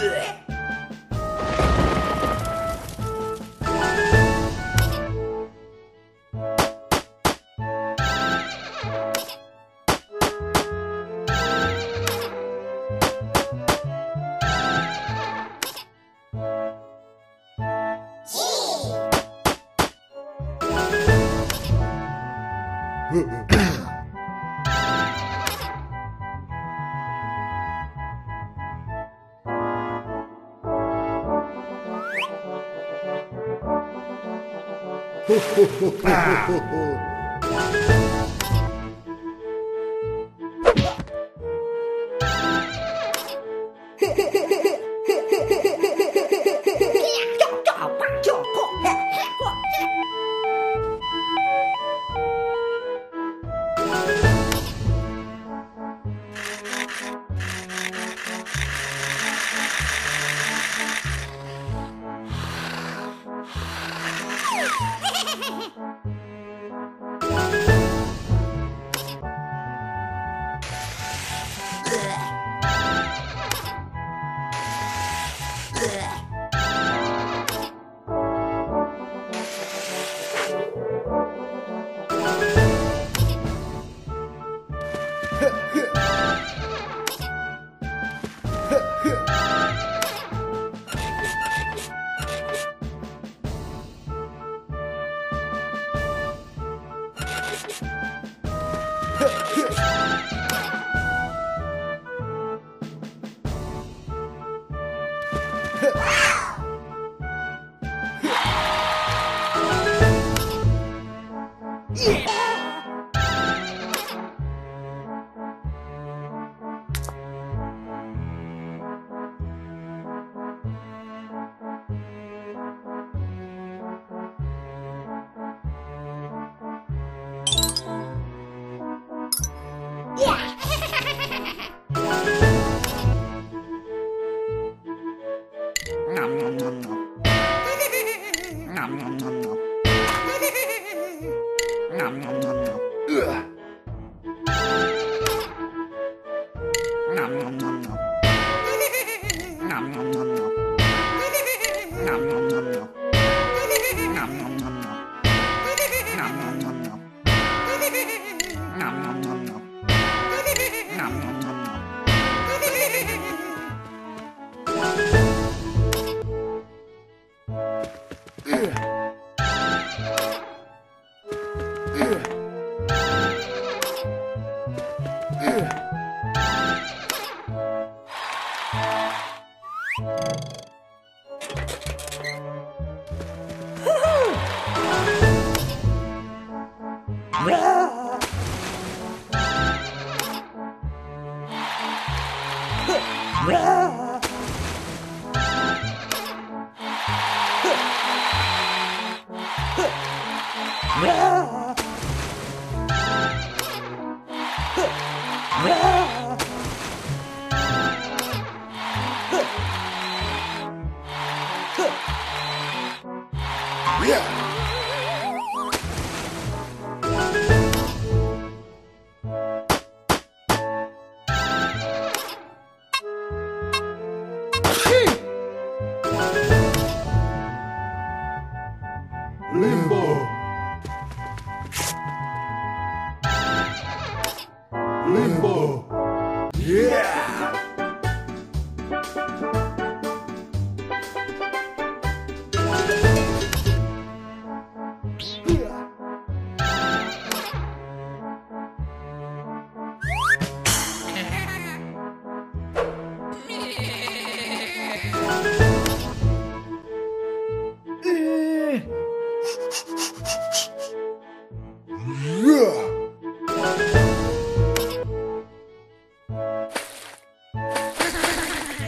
Blech. ho, ho, ho, ho, ho. Ah! Yeah. Yeah.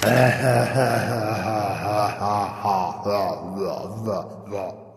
哎嘿嘿嘿哈哈哈哈呃呃呃呃